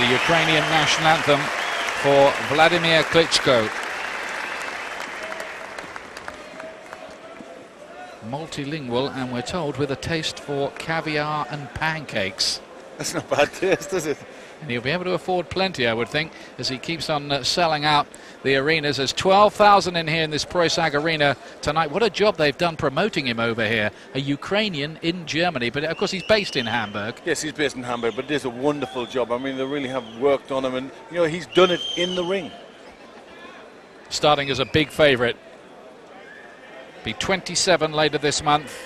the Ukrainian national anthem for Vladimir Klitschko. Multilingual, and we're told with a taste for caviar and pancakes. That's not bad taste, is it? And he'll be able to afford plenty, I would think, as he keeps on uh, selling out the arenas. There's 12,000 in here in this Preussag Arena tonight. What a job they've done promoting him over here. A Ukrainian in Germany, but of course he's based in Hamburg. Yes, he's based in Hamburg, but it is a wonderful job. I mean, they really have worked on him, and you know he's done it in the ring. Starting as a big favourite. Be 27 later this month.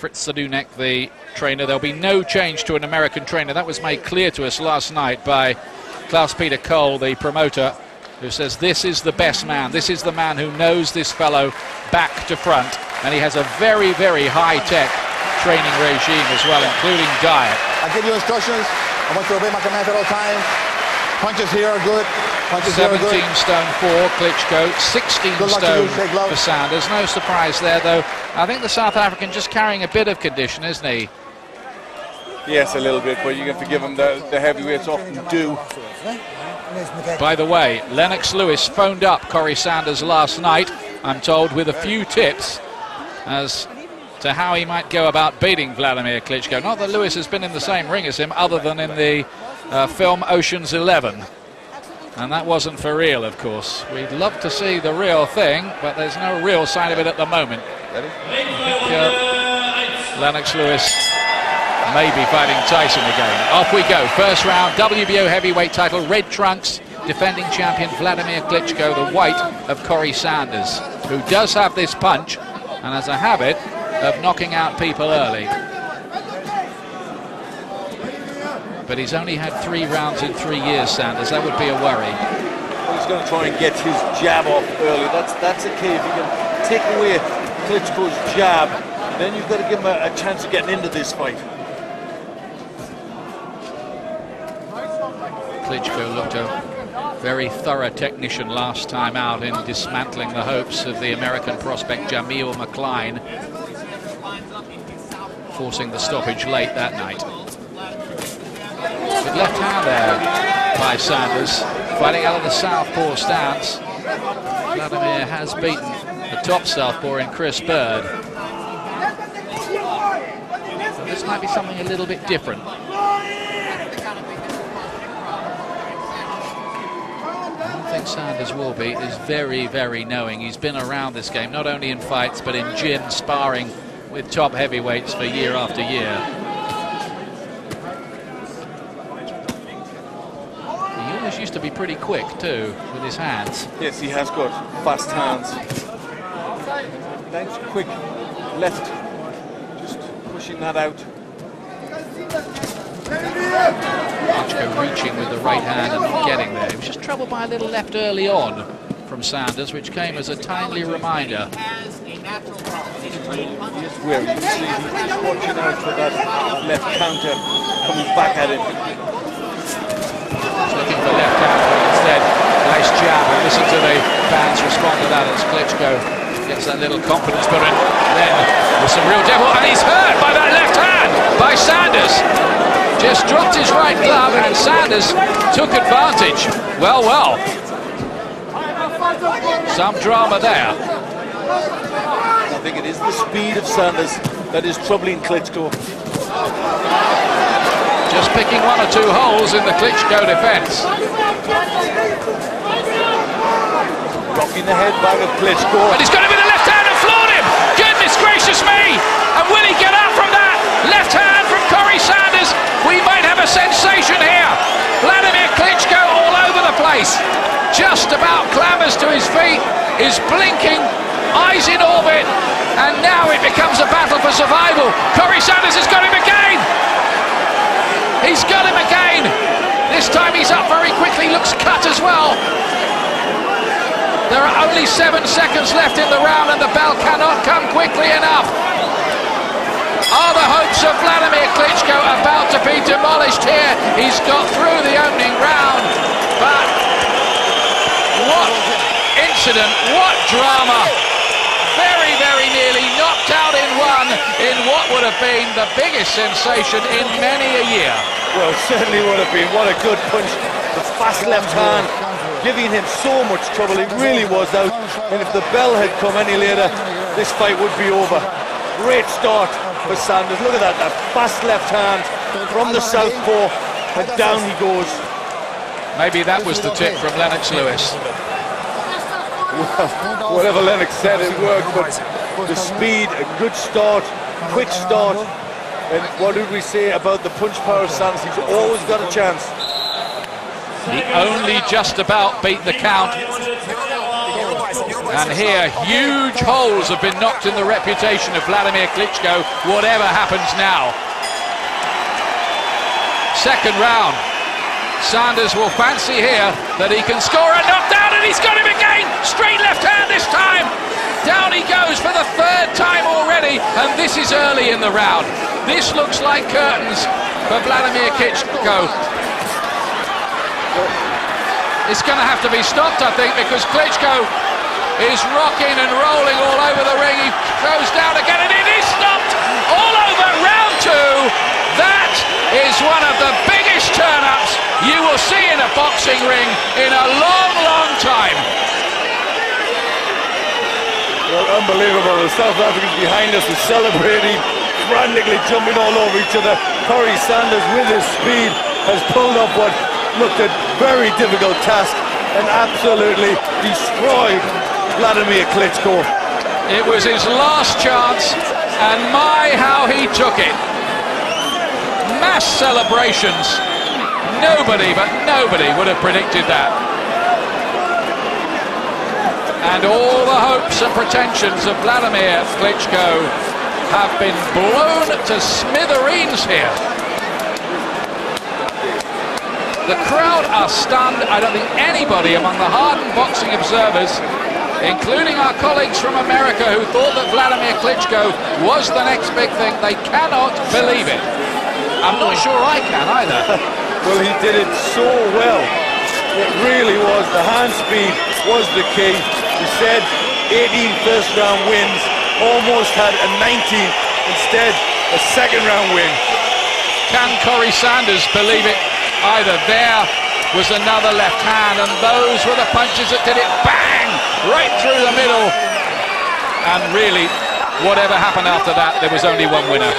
Fritz Sdunek, the trainer. There'll be no change to an American trainer. That was made clear to us last night by Klaus Peter Kohl, the promoter, who says this is the best man. This is the man who knows this fellow back to front. And he has a very, very high-tech training regime as well, including diet. I give you instructions. I want you to obey my commands at all times. Punches here are good. Punches 17 here are good. stone 4, Klitschko, 16 Good stone you, Shea for Sanders. No surprise there, though. I think the South African just carrying a bit of condition, isn't he? Yes, a little bit, but you can forgive him. The, the heavyweights often do. By the way, Lennox Lewis phoned up Corrie Sanders last night, I'm told, with a few tips as to how he might go about beating Vladimir Klitschko. Not that Lewis has been in the same ring as him, other than in the uh, film Ocean's Eleven. And that wasn't for real, of course. We'd love to see the real thing, but there's no real sign of it at the moment. Uh, Lennox Lewis may be fighting Tyson again. Off we go. First round, WBO heavyweight title, red trunks, defending champion Vladimir Klitschko, the white of Corrie Sanders, who does have this punch and has a habit of knocking out people early. But he's only had three rounds in three years, Sanders. That would be a worry. He's going to try and get his jab off early. That's that's the key. If you can take away Klitschko's jab, then you've got to give him a, a chance of getting into this fight. Klitschko looked a very thorough technician last time out in dismantling the hopes of the American prospect Jameel McCline, forcing the stoppage late that night. Good left hand there by Sanders, fighting out of the southpaw stance. Vladimir has beaten the top southpaw in Chris Byrd. So this might be something a little bit different. I think Sanders will be is very, very knowing. He's been around this game, not only in fights, but in gym sparring with top heavyweights for year after year. He always used to be pretty quick, too, with his hands. Yes, he has got fast hands. Nice quick left, just pushing that out. Klitschko reaching with the right hand and getting there. He was just troubled by a little left early on from Sanders, which came as a timely reminder. Is wary. You see, he's watching out for that left counter coming back at him. He's looking for left hand, but instead, nice jab. And listen to the fans respond to that as Klitschko gets that little confidence in. Then with some real devil, and he's hurt by that left hand by Sanders. Just dropped his right glove, and Sanders took advantage. Well, well. Some drama there. I think it is the speed of Sanders that is troubling Klitschko. Just picking one or two holes in the Klitschko defence. Rocking the head back of Klitschko. And he's going to be the left hand and floored him. Goodness gracious me. And will he get up from that left hand from Corrie Sanders? We might have a sensation here. Vladimir Klitschko all over the place. Just about clambers to his feet, is blinking, eyes in orbit, and now it becomes a battle for survival. Corrie Sanders has got him again. He's got him again. This time he's up very quickly, looks cut as well. There are only seven seconds left in the round and the bell cannot come quickly enough. Are the hopes of Vladimir Klitschko about to be demolished here? He's got through the opening round, but what incident, what drama. Very, very nearly knocked out in one in what would have been the biggest sensation in many a year. Well, certainly would have been. What a good punch. The fast left hand, giving him so much trouble. It really was though. And if the bell had come any later, this fight would be over. Great start for Sanders. Look at that, that fast left hand from the southpaw, and down he goes. Maybe that was the tip from Lennox Lewis. Well, whatever Lennox said, it worked, but the speed, a good start, quick start, and what did we say about the punch power of Sanders? He's always got a chance. He only just about beat the count. And here, huge holes have been knocked in the reputation of Vladimir Klitschko, whatever happens now. Second round. Sanders will fancy here that he can score a knockdown, and he's got him again! Straight left hand this time! Down he goes for the third time already, and this is early in the round. This looks like curtains for Vladimir Klitschko. It's going to have to be stopped, I think, because Klitschko is rocking and rolling all over the ring. He goes down again and it is stopped all over round two. That is one of the biggest turn-ups you will see in a boxing ring in a long, long time. Well, unbelievable. The South Africans behind us are celebrating, frantically jumping all over each other. Corrie Sanders, with his speed, has pulled up what looked a very difficult task and absolutely destroyed Vladimir Klitschko. It was his last chance, and my, how he took it. Mass celebrations. Nobody, but nobody would have predicted that. And all hopes and pretensions of Vladimir Klitschko have been blown to smithereens here. The crowd are stunned. I don't think anybody among the hardened boxing observers including our colleagues from America who thought that Vladimir Klitschko was the next big thing. They cannot believe it. I'm not sure I can either. well, he did it so well. It really was. The hand speed was the key. He said 18 first round wins, almost had a 19th, instead a second round win. Can Corrie Sanders believe it? Either there was another left hand, and those were the punches that did it. Bang! Right through the middle. And really, whatever happened after that, there was only one winner.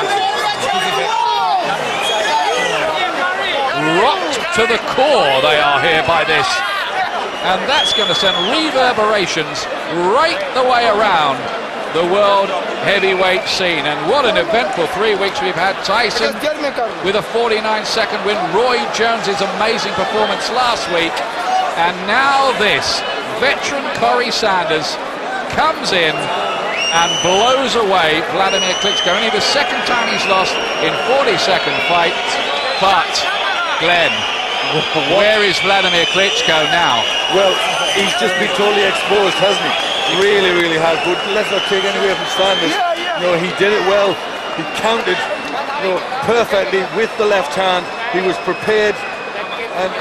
Rocked to the core they are here by this. And that's going to send reverberations right the way around the world heavyweight scene. And what an eventful three weeks we've had. Tyson with a 49-second win. Roy Jones's amazing performance last week. And now this. Veteran Corrie Sanders comes in and blows away Vladimir Klitschko. Only the second time he's lost in 40-second fights. But, Glenn, where is Vladimir Klitschko now? Well, he's just been totally exposed, hasn't he? Really, really has. But let's not take any away from Sanders. You know, he did it well. He counted, you know, perfectly with the left hand. He was prepared, and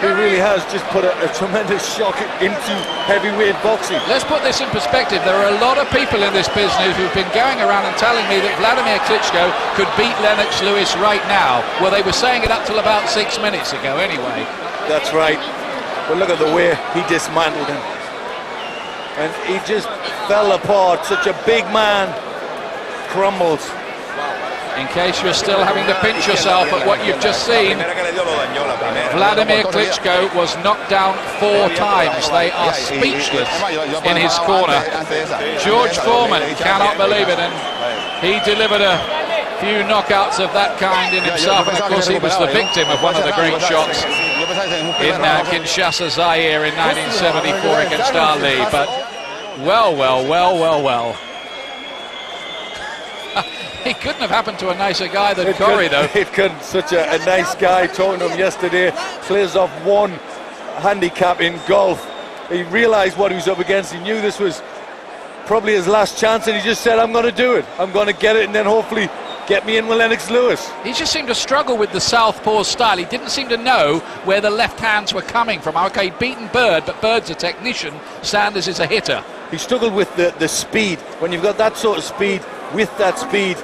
he really has just put a, a, tremendous shock into heavyweight boxing. Let's put this in perspective. There are a lot of people in this business who've been going around and telling me that Vladimir Klitschko could beat Lennox Lewis right now. Well, they were saying it up till about six minutes ago anyway. That's right. But look at the way he dismantled him and he just fell apart. Such a big man crumbles. In case you're still having to pinch yourself at what you've just seen, Vladimir Klitschko was knocked down four times. They are speechless in his corner. George Foreman cannot believe it, and he delivered a few knockouts of that kind in himself. And of course, he was the victim of one of the great shots in uh, Kinshasa, Zaire in 1974 against Ali. But well, well, well, well, well. He couldn't have happened to a nicer guy than it Corrie, though. It couldn't. Such a, a nice guy. Talking to him yesterday, clears off one handicap in golf. He realised what he was up against. He knew this was probably his last chance, and he just said, "I'm going to do it. I'm going to get it, and then hopefully." Get me in with Lennox Lewis. He just seemed to struggle with the southpaw style. He didn't seem to know where the left hands were coming from. Okay, beaten Byrd, but Byrd's a technician. Sanders is a hitter. He struggled with the, the speed. When you've got that sort of speed, with that speed,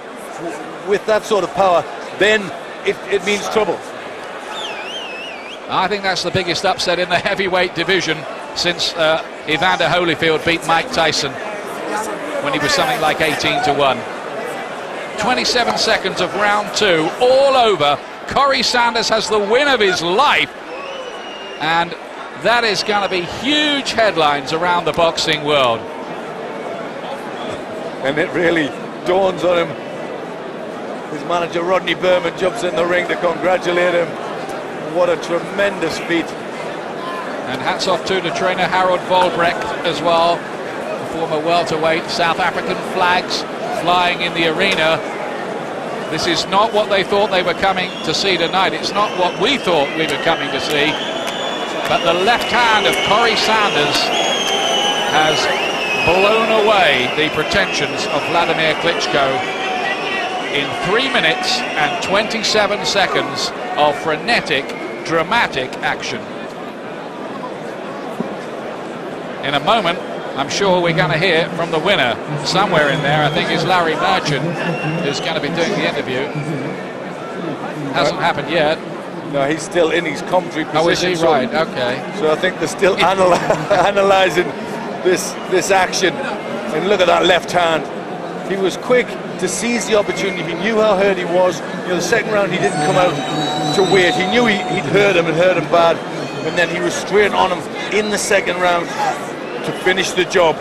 with that sort of power, then it, it means trouble. I think that's the biggest upset in the heavyweight division since uh, Evander Holyfield beat Mike Tyson when he was something like 18 to 1. 27 seconds of round two, all over. Corrie Sanders has the win of his life. And that is going to be huge headlines around the boxing world. And it really dawns on him. His manager Rodney Berman jumps in the ring to congratulate him. What a tremendous feat. And hats off to the trainer Harold Volbrecht as well, the former welterweight. South African flags flying in the arena. This is not what they thought they were coming to see tonight. It's not what we thought we were coming to see. But the left hand of Corrie Sanders has blown away the pretensions of Vladimir Klitschko in 3 minutes and 27 seconds of frenetic, dramatic action. In a moment, I'm sure we're going to hear from the winner somewhere in there. I think it's Larry Merchant who's going to be doing the interview. Hasn't happened yet. No, he's still in his commentary position. Oh, is he? So, right, okay. So I think they're still analy analysing this, this action. And look at that left hand. He was quick to seize the opportunity. He knew how hurt he was. You know, the second round he didn't come out to wait. He knew he, would hurt him and hurt him bad. And then he was straight on him in the second round to finish the job.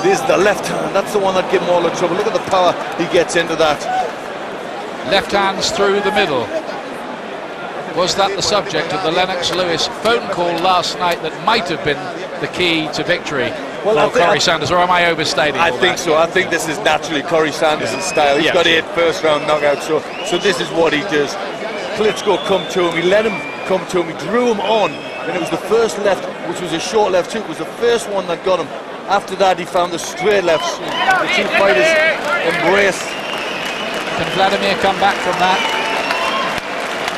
It is the left hand, that's the one that gave him all the trouble. Look at the power he gets into that. Left hands through the middle. Was that the subject of the Lennox Lewis phone call last night that might have been the key to victory well, for Corrie Sanders, or am I overstating I think that? so. I think this is naturally Corrie Sanders' yeah. style. He's yes. got eight first round knockouts, so, so this is what he does. Klitschko come to him, he let him come to him, he drew him on, and it was the first left, which was a short left hook, was the first one that got him. After that, he found the straight lefts. The two fighters embrace. Can Vladimir come back from that?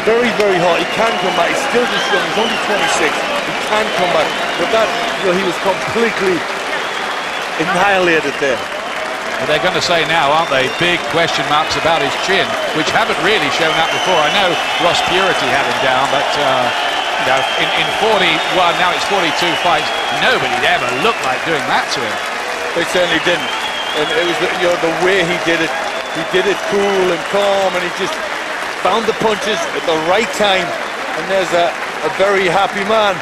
Very, very hot. He can come back. He's still just young. He's only 26. He can come back. But that, you know, he was completely annihilated there. They're going to say now, aren't they, big question marks about his chin, which haven't really shown up before. I know Ross Puritty had him down, but uh, you know, in, in 41, now it's 42 fights, nobody ever looked like doing that to him. They certainly didn't. And it was the, you know, the way he did it. He did it cool and calm, and he just found the punches at the right time. And there's a, a very happy man.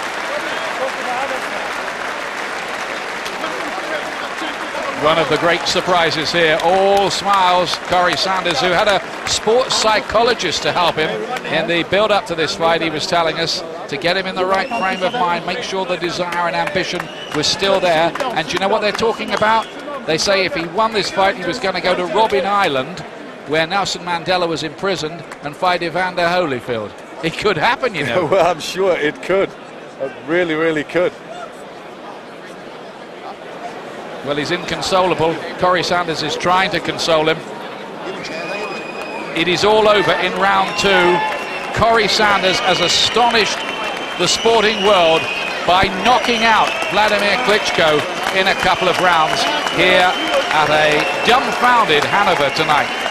One of the great surprises here. All smiles, Corrie Sanders, who had a sports psychologist to help him in the build-up to this fight. He was telling us to get him in the right frame of mind, make sure the desire and ambition was still there. And do you know what they're talking about? They say if he won this fight, he was going to go to Robben Island, where Nelson Mandela was imprisoned, and fight Evander Holyfield. It could happen, you know. well, I'm sure it could. It really, really could. Well, he's inconsolable. Corrie Sanders is trying to console him. It is all over in round two. Corrie Sanders has astonished the sporting world by knocking out Vladimir Klitschko in a couple of rounds here at a dumbfounded Hanover tonight.